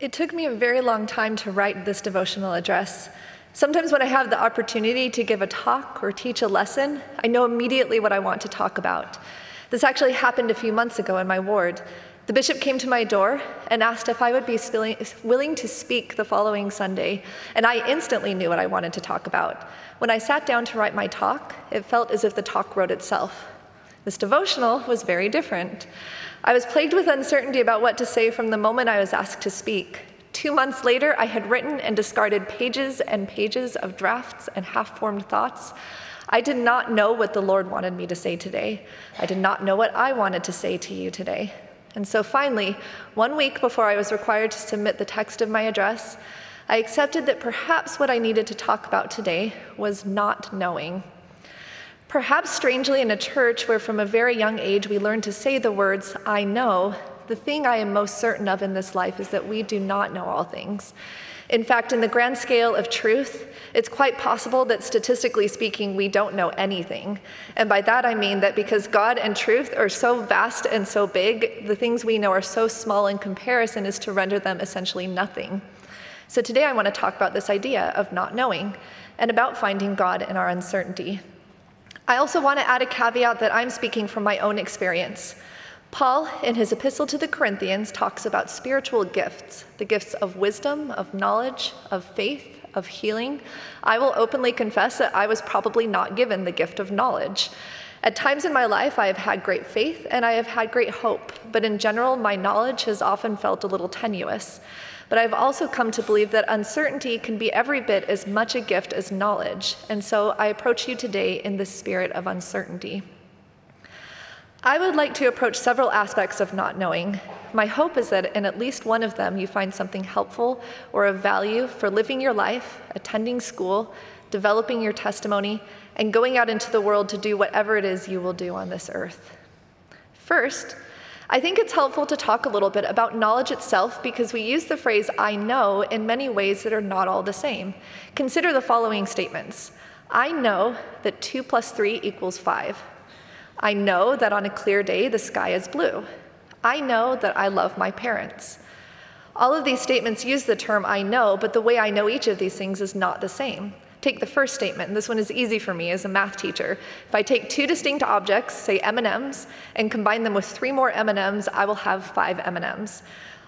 It took me a very long time to write this devotional address. Sometimes, when I have the opportunity to give a talk or teach a lesson, I know immediately what I want to talk about. This actually happened a few months ago in my ward. The bishop came to my door and asked if I would be willing to speak the following Sunday, and I instantly knew what I wanted to talk about. When I sat down to write my talk, it felt as if the talk wrote itself. This devotional was very different. I was plagued with uncertainty about what to say from the moment I was asked to speak. Two months later, I had written and discarded pages and pages of drafts and half formed thoughts. I did not know what the Lord wanted me to say today. I did not know what I wanted to say to you today. And so finally, one week before I was required to submit the text of my address, I accepted that perhaps what I needed to talk about today was not knowing. Perhaps strangely, in a church where from a very young age we learn to say the words, I know, the thing I am most certain of in this life is that we do not know all things. In fact, in the grand scale of truth, it's quite possible that statistically speaking, we don't know anything. And by that I mean that because God and truth are so vast and so big, the things we know are so small in comparison as to render them essentially nothing. So today I want to talk about this idea of not knowing and about finding God in our uncertainty. I also want to add a caveat that I'm speaking from my own experience. Paul, in his epistle to the Corinthians, talks about spiritual gifts the gifts of wisdom, of knowledge, of faith, of healing. I will openly confess that I was probably not given the gift of knowledge. At times in my life, I have had great faith and I have had great hope, but in general, my knowledge has often felt a little tenuous. But I've also come to believe that uncertainty can be every bit as much a gift as knowledge, and so I approach you today in the spirit of uncertainty. I would like to approach several aspects of not knowing. My hope is that in at least one of them you find something helpful or of value for living your life, attending school, developing your testimony, and going out into the world to do whatever it is you will do on this earth. First, I think it's helpful to talk a little bit about knowledge itself because we use the phrase I know in many ways that are not all the same. Consider the following statements I know that 2 plus 3 equals 5. I know that on a clear day the sky is blue. I know that I love my parents. All of these statements use the term I know, but the way I know each of these things is not the same. Take the first statement, and this one is easy for me as a math teacher. If I take two distinct objects, say M&Ms, and combine them with three more M&Ms, I will have five M&Ms.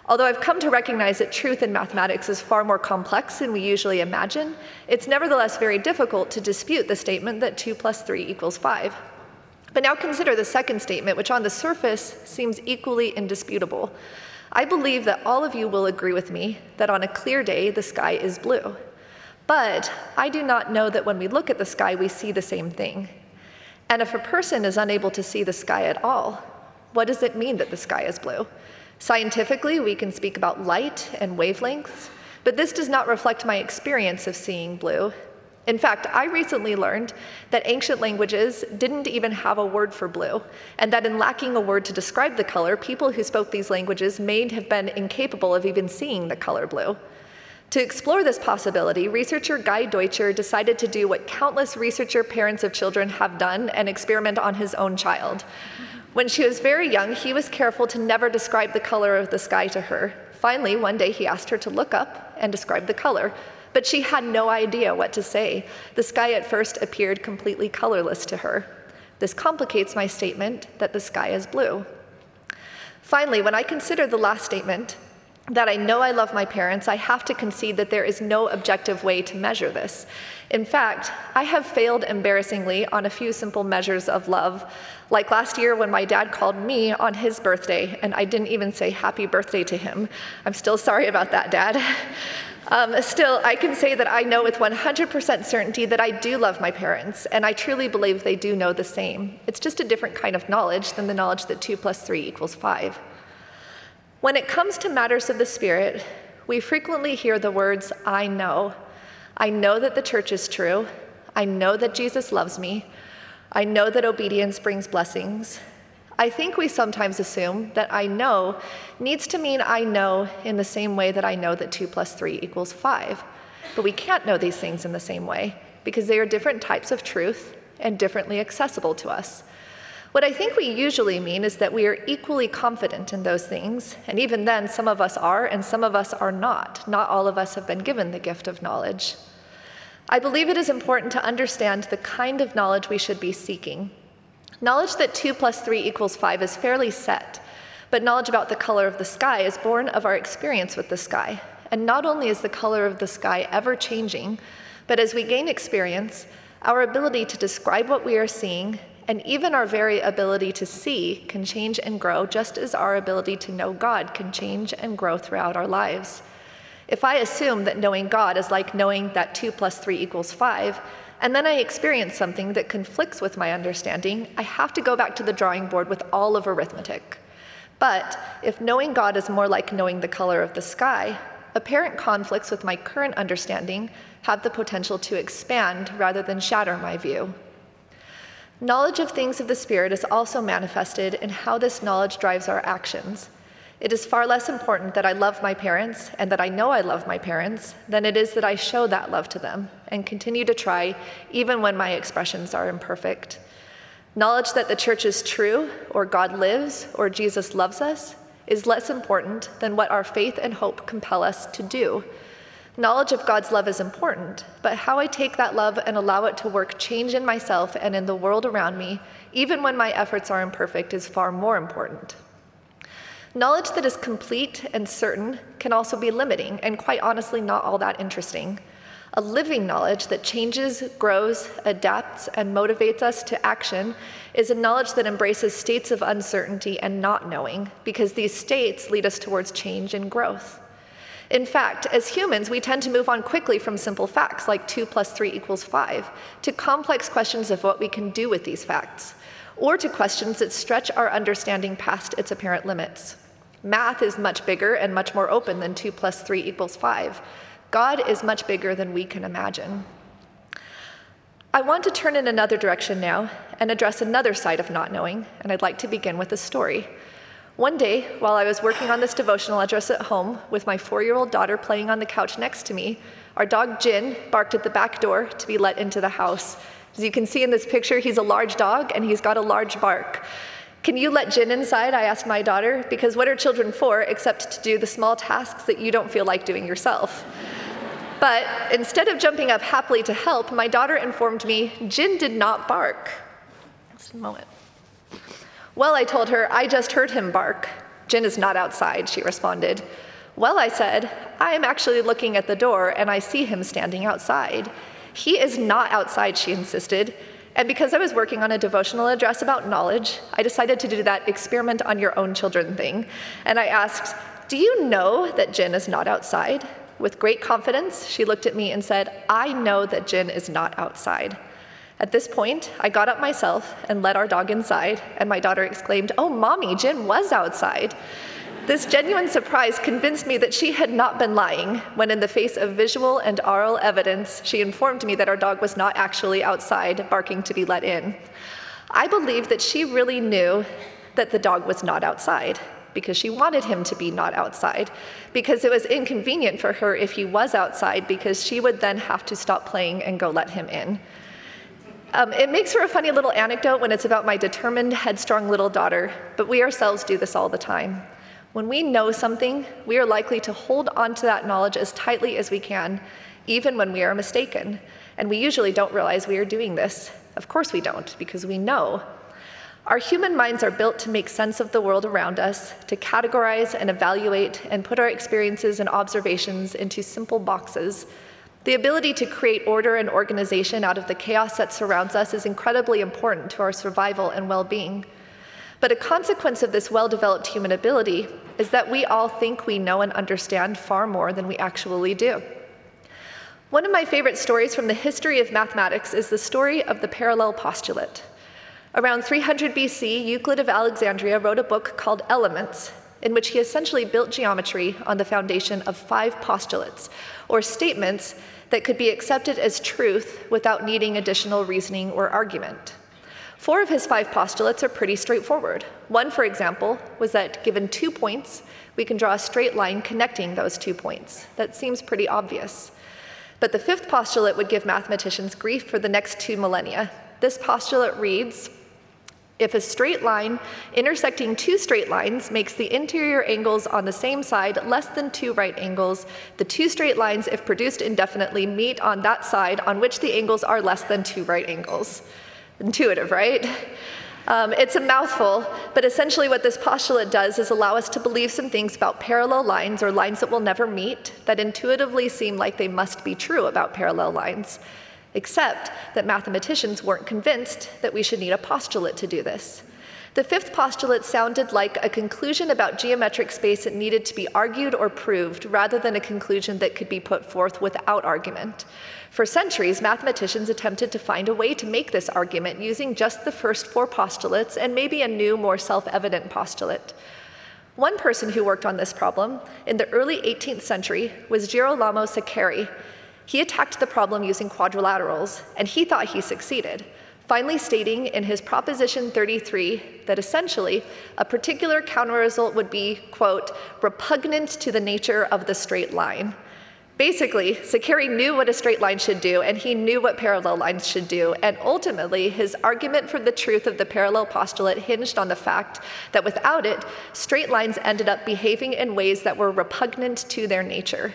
Although I've come to recognize that truth in mathematics is far more complex than we usually imagine, it's nevertheless very difficult to dispute the statement that 2 plus 3 equals 5. But now consider the second statement, which on the surface seems equally indisputable. I believe that all of you will agree with me that on a clear day, the sky is blue. But I do not know that when we look at the sky, we see the same thing. And if a person is unable to see the sky at all, what does it mean that the sky is blue? Scientifically, we can speak about light and wavelengths, but this does not reflect my experience of seeing blue. In fact, I recently learned that ancient languages didn't even have a word for blue, and that in lacking a word to describe the color, people who spoke these languages may have been incapable of even seeing the color blue. To explore this possibility, researcher Guy Deutscher decided to do what countless researcher parents of children have done and experiment on his own child. When she was very young, he was careful to never describe the color of the sky to her. Finally, one day he asked her to look up and describe the color, but she had no idea what to say. The sky at first appeared completely colorless to her. This complicates my statement that the sky is blue. Finally, when I consider the last statement, that I know I love my parents, I have to concede that there is no objective way to measure this. In fact, I have failed embarrassingly on a few simple measures of love, like last year when my dad called me on his birthday and I didn't even say happy birthday to him. I'm still sorry about that, Dad. Um, still, I can say that I know with 100% certainty that I do love my parents, and I truly believe they do know the same. It's just a different kind of knowledge than the knowledge that 2 plus 3 equals 5. When it comes to matters of the Spirit, we frequently hear the words, I know. I know that the church is true. I know that Jesus loves me. I know that obedience brings blessings. I think we sometimes assume that I know needs to mean I know in the same way that I know that 2 plus 3 equals 5. But we can't know these things in the same way because they are different types of truth and differently accessible to us. What I think we usually mean is that we are equally confident in those things, and even then, some of us are and some of us are not. Not all of us have been given the gift of knowledge. I believe it is important to understand the kind of knowledge we should be seeking. Knowledge that 2 plus 3 equals 5 is fairly set, but knowledge about the color of the sky is born of our experience with the sky. And not only is the color of the sky ever changing, but as we gain experience, our ability to describe what we are seeing and even our very ability to see can change and grow, just as our ability to know God can change and grow throughout our lives. If I assume that knowing God is like knowing that 2 plus 3 equals 5, and then I experience something that conflicts with my understanding, I have to go back to the drawing board with all of arithmetic. But if knowing God is more like knowing the color of the sky, apparent conflicts with my current understanding have the potential to expand rather than shatter my view. Knowledge of things of the Spirit is also manifested in how this knowledge drives our actions. It is far less important that I love my parents and that I know I love my parents than it is that I show that love to them and continue to try even when my expressions are imperfect. Knowledge that the church is true, or God lives, or Jesus loves us is less important than what our faith and hope compel us to do Knowledge of God's love is important, but how I take that love and allow it to work change in myself and in the world around me, even when my efforts are imperfect, is far more important. Knowledge that is complete and certain can also be limiting and quite honestly not all that interesting. A living knowledge that changes, grows, adapts, and motivates us to action is a knowledge that embraces states of uncertainty and not knowing, because these states lead us towards change and growth. In fact, as humans, we tend to move on quickly from simple facts like 2 plus 3 equals 5 to complex questions of what we can do with these facts, or to questions that stretch our understanding past its apparent limits. Math is much bigger and much more open than 2 plus 3 equals 5. God is much bigger than we can imagine. I want to turn in another direction now and address another side of not knowing, and I'd like to begin with a story. One day, while I was working on this devotional address at home with my four year old daughter playing on the couch next to me, our dog Jin barked at the back door to be let into the house. As you can see in this picture, he's a large dog and he's got a large bark. Can you let Jin inside? I asked my daughter, because what are children for except to do the small tasks that you don't feel like doing yourself? But instead of jumping up happily to help, my daughter informed me Jin did not bark. Just a moment. Well, I told her, I just heard him bark. Jin is not outside, she responded. Well, I said, I am actually looking at the door and I see him standing outside. He is not outside, she insisted. And because I was working on a devotional address about knowledge, I decided to do that experiment on your own children thing. And I asked, Do you know that Jin is not outside? With great confidence, she looked at me and said, I know that Jin is not outside. At this point, I got up myself and led our dog inside, and my daughter exclaimed, Oh, mommy, Jin was outside. This genuine surprise convinced me that she had not been lying when, in the face of visual and oral evidence, she informed me that our dog was not actually outside barking to be let in. I believe that she really knew that the dog was not outside because she wanted him to be not outside, because it was inconvenient for her if he was outside, because she would then have to stop playing and go let him in. Um, it makes for a funny little anecdote when it's about my determined, headstrong little daughter, but we ourselves do this all the time. When we know something, we are likely to hold on to that knowledge as tightly as we can, even when we are mistaken. And we usually don't realize we are doing this. Of course, we don't, because we know. Our human minds are built to make sense of the world around us, to categorize and evaluate and put our experiences and observations into simple boxes the ability to create order and organization out of the chaos that surrounds us is incredibly important to our survival and well being. But a consequence of this well developed human ability is that we all think we know and understand far more than we actually do. One of my favorite stories from the history of mathematics is the story of the parallel postulate. Around 300 BC, Euclid of Alexandria wrote a book called Elements, in which he essentially built geometry on the foundation of five postulates, or statements that could be accepted as truth without needing additional reasoning or argument. Four of his five postulates are pretty straightforward. One, for example, was that given two points, we can draw a straight line connecting those two points. That seems pretty obvious. But the fifth postulate would give mathematicians grief for the next two millennia. This postulate reads If a straight line intersecting two straight lines makes the interior angles on the same side less than two right angles, the two straight lines, if produced indefinitely, meet on that side on which the angles are less than two right angles. Intuitive, right? Um, it's a mouthful, but essentially what this postulate does is allow us to believe some things about parallel lines or lines that will never meet that intuitively seem like they must be true about parallel lines, except that mathematicians weren't convinced that we should need a postulate to do this. The fifth postulate sounded like a conclusion about geometric space that needed to be argued or proved rather than a conclusion that could be put forth without argument. For centuries, mathematicians attempted to find a way to make this argument using just the first four postulates and maybe a new, more self evident postulate. One person who worked on this problem in the early 18th century was Girolamo Saccheri. He attacked the problem using quadrilaterals, and he thought he succeeded finally stating in his Proposition 33 that essentially a particular counterresult would be, quote, repugnant to the nature of the straight line. Basically, Saccheri knew what a straight line should do, and he knew what parallel lines should do, and ultimately, his argument for the truth of the parallel postulate hinged on the fact that without it, straight lines ended up behaving in ways that were repugnant to their nature.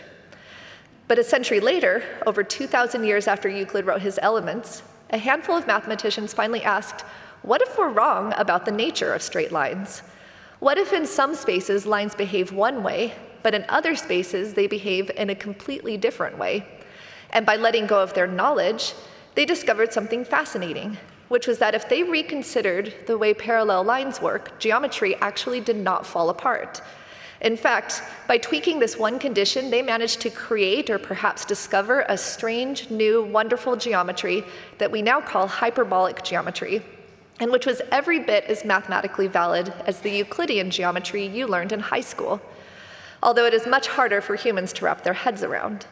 But a century later, over 2,000 years after Euclid wrote his Elements, a handful of mathematicians finally asked, what if we're wrong about the nature of straight lines? What if in some spaces lines behave one way, but in other spaces they behave in a completely different way? And by letting go of their knowledge, they discovered something fascinating, which was that if they reconsidered the way parallel lines work, geometry actually did not fall apart. In fact, by tweaking this one condition, they managed to create or perhaps discover a strange, new, wonderful geometry that we now call hyperbolic geometry, and which was every bit as mathematically valid as the Euclidean geometry you learned in high school, although it is much harder for humans to wrap their heads around.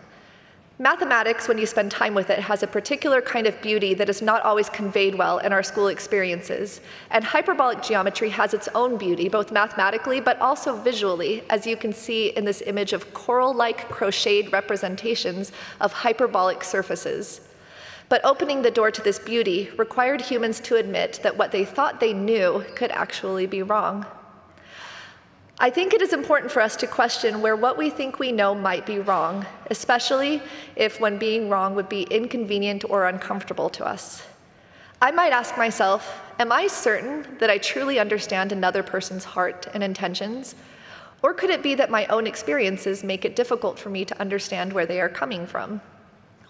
Mathematics, when you spend time with it, has a particular kind of beauty that is not always conveyed well in our school experiences. And hyperbolic geometry has its own beauty, both mathematically but also visually, as you can see in this image of coral-like crocheted representations of hyperbolic surfaces. But opening the door to this beauty required humans to admit that what they thought they knew could actually be wrong. I think it is important for us to question where what we think we know might be wrong, especially if when being wrong would be inconvenient or uncomfortable to us. I might ask myself, am I certain that I truly understand another person's heart and intentions? Or could it be that my own experiences make it difficult for me to understand where they are coming from?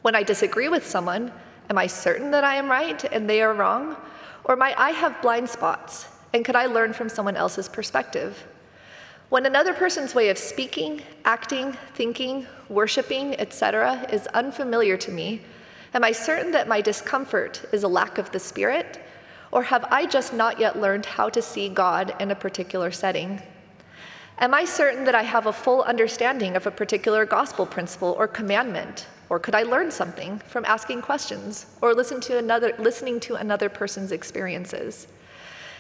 When I disagree with someone, am I certain that I am right and they are wrong? Or might I have blind spots, and could I learn from someone else's perspective? When another person's way of speaking, acting, thinking, worshiping, etc., is unfamiliar to me, am I certain that my discomfort is a lack of the Spirit? Or have I just not yet learned how to see God in a particular setting? Am I certain that I have a full understanding of a particular gospel principle or commandment? Or could I learn something from asking questions or listen to another, listening to another person's experiences?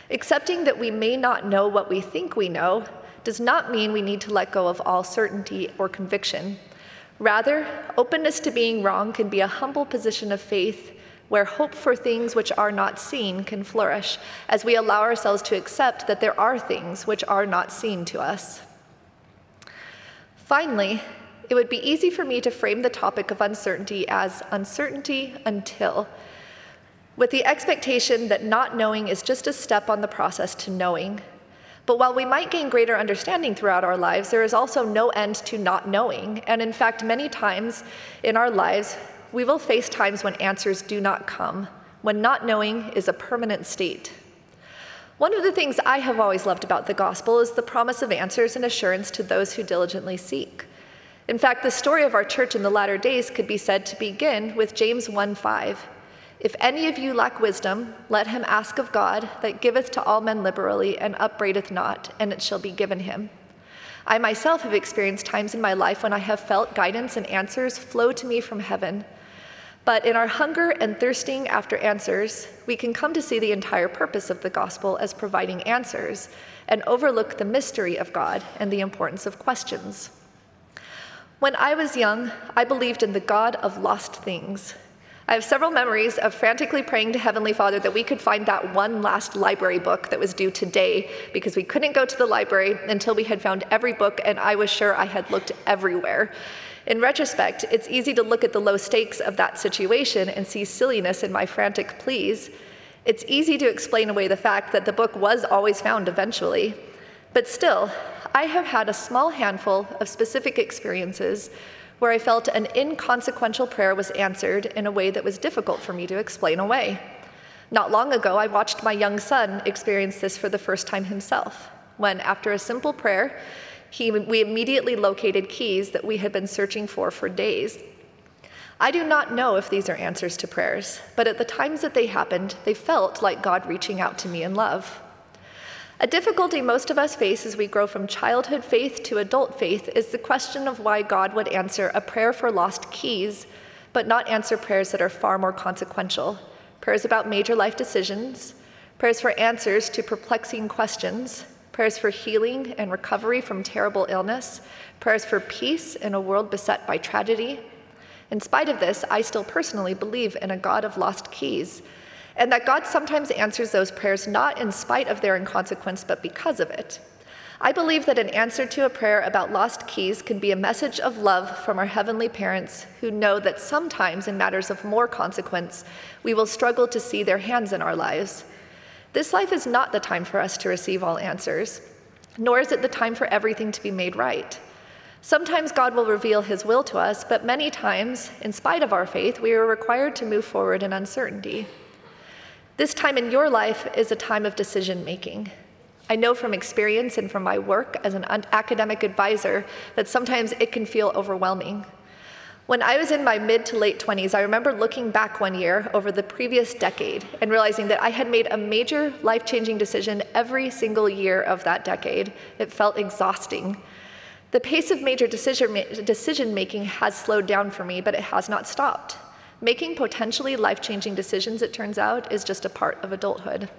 Accepting that we may not know what we think we know does not mean we need to let go of all certainty or conviction. Rather, openness to being wrong can be a humble position of faith where hope for things which are not seen can flourish as we allow ourselves to accept that there are things which are not seen to us. Finally, it would be easy for me to frame the topic of uncertainty as uncertainty until, with the expectation that not knowing is just a step on the process to knowing, but while we might gain greater understanding throughout our lives, there is also no end to not knowing. And in fact, many times in our lives, we will face times when answers do not come, when not knowing is a permanent state. One of the things I have always loved about the gospel is the promise of answers and assurance to those who diligently seek. In fact, the story of our church in the latter days could be said to begin with James 1 5. If any of you lack wisdom, let him ask of God, that giveth to all men liberally and upbraideth not, and it shall be given him. I myself have experienced times in my life when I have felt guidance and answers flow to me from heaven. But in our hunger and thirsting after answers, we can come to see the entire purpose of the gospel as providing answers and overlook the mystery of God and the importance of questions. When I was young, I believed in the God of lost things, I have several memories of frantically praying to Heavenly Father that we could find that one last library book that was due today because we couldn't go to the library until we had found every book, and I was sure I had looked everywhere. In retrospect, it's easy to look at the low stakes of that situation and see silliness in my frantic pleas. It's easy to explain away the fact that the book was always found eventually. But still, I have had a small handful of specific experiences where I felt an inconsequential prayer was answered in a way that was difficult for me to explain away. Not long ago, I watched my young son experience this for the first time himself, when, after a simple prayer, he, we immediately located keys that we had been searching for for days. I do not know if these are answers to prayers, but at the times that they happened, they felt like God reaching out to me in love. A difficulty most of us face as we grow from childhood faith to adult faith is the question of why God would answer a prayer for lost keys, but not answer prayers that are far more consequential. Prayers about major life decisions, prayers for answers to perplexing questions, prayers for healing and recovery from terrible illness, prayers for peace in a world beset by tragedy. In spite of this, I still personally believe in a God of lost keys and that God sometimes answers those prayers not in spite of their inconsequence, but because of it. I believe that an answer to a prayer about lost keys can be a message of love from our heavenly parents who know that sometimes, in matters of more consequence, we will struggle to see their hands in our lives. This life is not the time for us to receive all answers, nor is it the time for everything to be made right. Sometimes God will reveal his will to us, but many times, in spite of our faith, we are required to move forward in uncertainty. This time in your life is a time of decision making. I know from experience and from my work as an academic advisor that sometimes it can feel overwhelming. When I was in my mid to late 20s, I remember looking back one year over the previous decade and realizing that I had made a major life changing decision every single year of that decade. It felt exhausting. The pace of major decision decision making has slowed down for me, but it has not stopped. Making potentially life changing decisions, it turns out, is just a part of adulthood.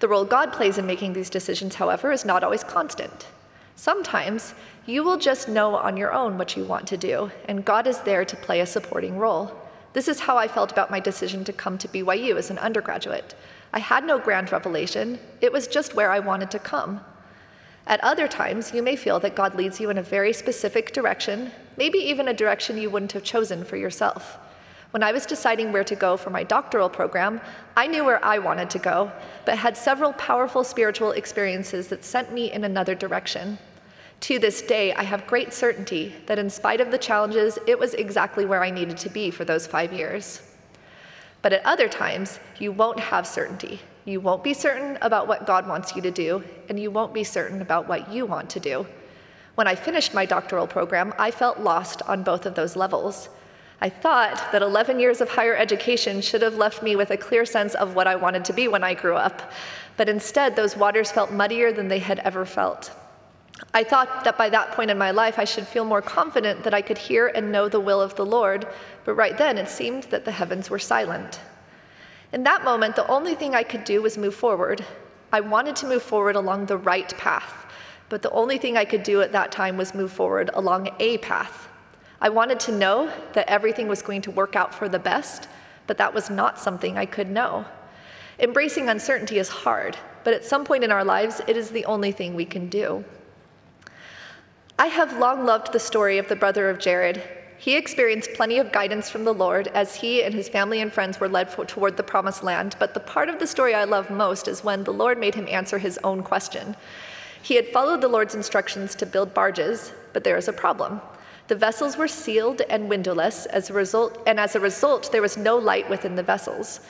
The role God plays in making these decisions, however, is not always constant. Sometimes you will just know on your own what you want to do, and God is there to play a supporting role. This is how I felt about my decision to come to BYU as an undergraduate. I had no grand revelation, it was just where I wanted to come. At other times, you may feel that God leads you in a very specific direction, maybe even a direction you wouldn't have chosen for yourself. When I was deciding where to go for my doctoral program, I knew where I wanted to go, but had several powerful spiritual experiences that sent me in another direction. To this day, I have great certainty that in spite of the challenges, it was exactly where I needed to be for those five years. But at other times, you won't have certainty. You won't be certain about what God wants you to do, and you won't be certain about what you want to do. When I finished my doctoral program, I felt lost on both of those levels. I thought that 11 years of higher education should have left me with a clear sense of what I wanted to be when I grew up, but instead, those waters felt muddier than they had ever felt. I thought that by that point in my life, I should feel more confident that I could hear and know the will of the Lord, but right then it seemed that the heavens were silent. In that moment, the only thing I could do was move forward. I wanted to move forward along the right path, but the only thing I could do at that time was move forward along a path. I wanted to know that everything was going to work out for the best, but that was not something I could know. Embracing uncertainty is hard, but at some point in our lives, it is the only thing we can do. I have long loved the story of the brother of Jared. He experienced plenty of guidance from the Lord as he and his family and friends were led toward the promised land, but the part of the story I love most is when the Lord made him answer his own question. He had followed the Lord's instructions to build barges, but there is a problem. The vessels were sealed and windowless, as a result, and as a result, there was no light within the vessels.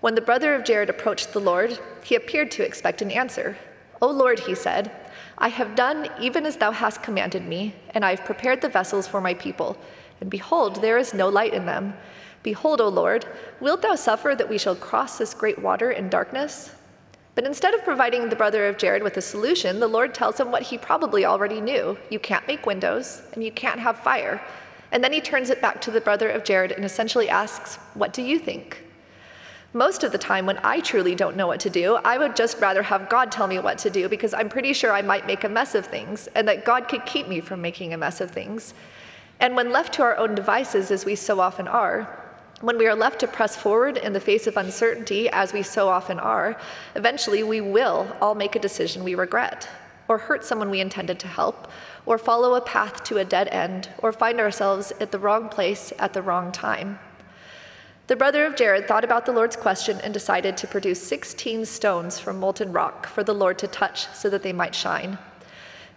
When the brother of Jared approached the Lord, he appeared to expect an answer. O Lord, he said, I have done even as thou hast commanded me, and I have prepared the vessels for my people. And behold, there is no light in them. Behold, O Lord, wilt thou suffer that we shall cross this great water in darkness? But instead of providing the brother of Jared with a solution, the Lord tells him what he probably already knew you can't make windows, and you can't have fire. And then he turns it back to the brother of Jared and essentially asks, What do you think? Most of the time, when I truly don't know what to do, I would just rather have God tell me what to do because I'm pretty sure I might make a mess of things and that God could keep me from making a mess of things. And when left to our own devices, as we so often are, When we are left to press forward in the face of uncertainty, as we so often are, eventually we will all make a decision we regret, or hurt someone we intended to help, or follow a path to a dead end, or find ourselves at the wrong place at the wrong time. The brother of Jared thought about the Lord's question and decided to produce 16 stones from molten rock for the Lord to touch so that they might shine.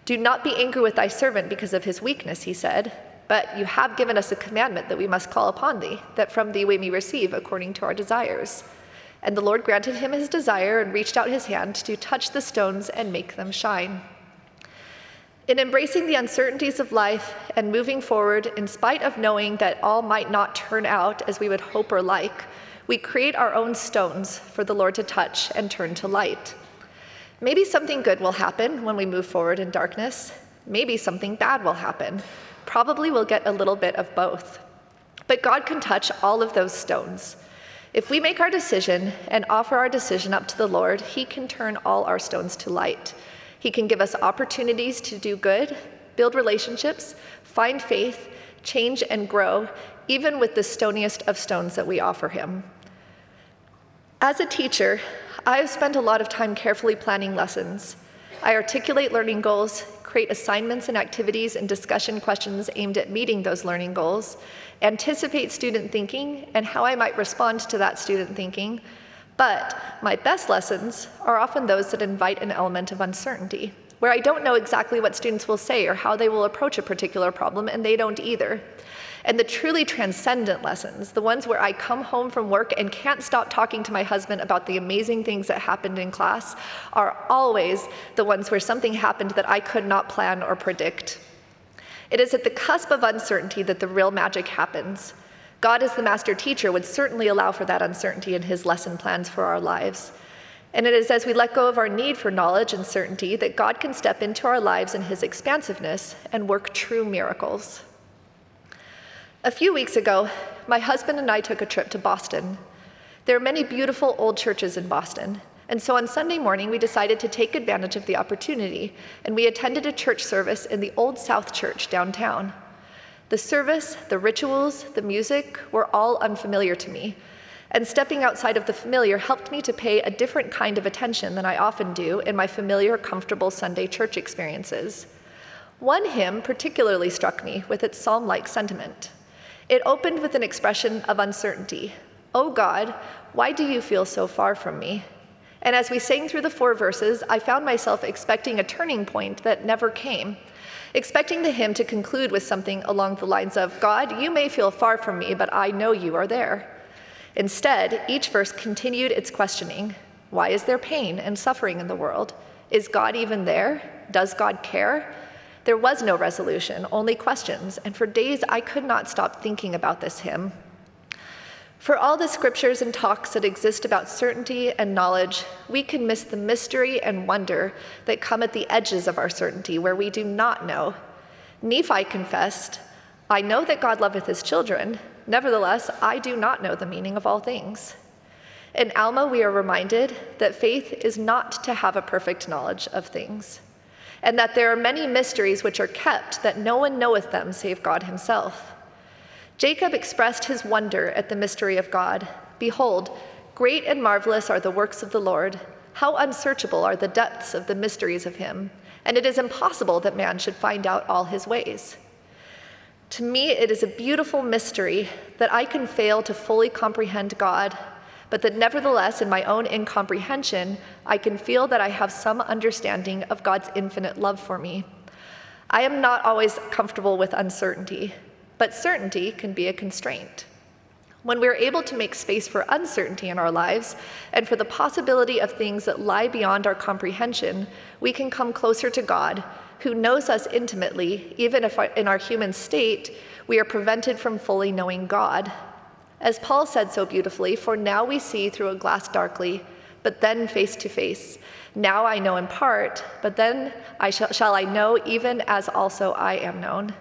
Do not be angry with thy servant because of his weakness, he said. But you have given us a commandment that we must call upon thee, that from thee we may receive according to our desires. And the Lord granted him his desire and reached out his hand to touch the stones and make them shine. In embracing the uncertainties of life and moving forward, in spite of knowing that all might not turn out as we would hope or like, we create our own stones for the Lord to touch and turn to light. Maybe something good will happen when we move forward in darkness. Maybe something bad will happen Probably we'll get a little bit of both. But God can touch all of those stones. If we make our decision and offer our decision up to the Lord, He can turn all our stones to light. He can give us opportunities to do good, build relationships, find faith, change, and grow, even with the stoniest of stones that we offer Him. As a teacher, I have spent a lot of time carefully planning lessons. I articulate learning goals, create assignments and activities and discussion questions aimed at meeting those learning goals, anticipate student thinking and how I might respond to that student thinking. But my best lessons are often those that invite an element of uncertainty, where I don't know exactly what students will say or how they will approach a particular problem, and they don't either. And the truly transcendent lessons, the ones where I come home from work and can't stop talking to my husband about the amazing things that happened in class, are always the ones where something happened that I could not plan or predict. It is at the cusp of uncertainty that the real magic happens. God, as the master teacher, would certainly allow for that uncertainty in his lesson plans for our lives. And it is as we let go of our need for knowledge and certainty that God can step into our lives in his expansiveness and work true miracles. A few weeks ago, my husband and I took a trip to Boston. There are many beautiful old churches in Boston, and so on Sunday morning we decided to take advantage of the opportunity, and we attended a church service in the Old South Church downtown. The service, the rituals, the music were all unfamiliar to me, and stepping outside of the familiar helped me to pay a different kind of attention than I often do in my familiar, comfortable Sunday church experiences. One hymn particularly struck me with its psalm like sentiment. It opened with an expression of uncertainty. Oh God, why do you feel so far from me? And as we sang through the four verses, I found myself expecting a turning point that never came, expecting the hymn to conclude with something along the lines of God, you may feel far from me, but I know you are there. Instead, each verse continued its questioning Why is there pain and suffering in the world? Is God even there? Does God care? There was no resolution, only questions, and for days I could not stop thinking about this hymn. For all the scriptures and talks that exist about certainty and knowledge, we can miss the mystery and wonder that come at the edges of our certainty where we do not know. Nephi confessed, I know that God loveth his children, nevertheless, I do not know the meaning of all things. In Alma, we are reminded that faith is not to have a perfect knowledge of things and that there are many mysteries which are kept, that no one knoweth them save God himself. Jacob expressed his wonder at the mystery of God. Behold, great and marvelous are the works of the Lord. How unsearchable are the depths of the mysteries of him, and it is impossible that man should find out all his ways. To me, it is a beautiful mystery that I can fail to fully comprehend God but that nevertheless, in my own incomprehension, I can feel that I have some understanding of God's infinite love for me. I am not always comfortable with uncertainty, but certainty can be a constraint. When we're able to make space for uncertainty in our lives and for the possibility of things that lie beyond our comprehension, we can come closer to God, who knows us intimately, even if in our human state we are prevented from fully knowing God as Paul said so beautifully, for now we see through a glass darkly, but then face to face. Now I know in part, but then I shall, shall I know even as also I am known.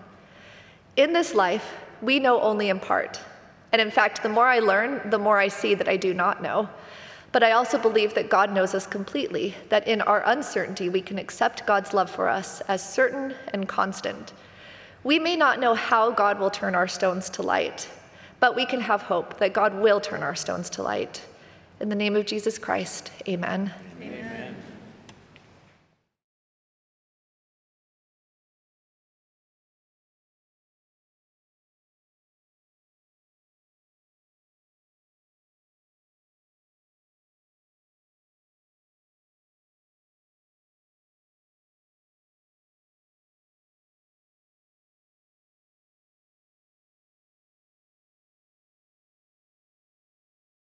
In this life, we know only in part. And in fact, the more I learn, the more I see that I do not know. But I also believe that God knows us completely, that in our uncertainty, we can accept God's love for us as certain and constant. We may not know how God will turn our stones to light, but we can have hope that God will turn our stones to light. In the name of Jesus Christ, amen.